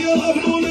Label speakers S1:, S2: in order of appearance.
S1: feel of lonely.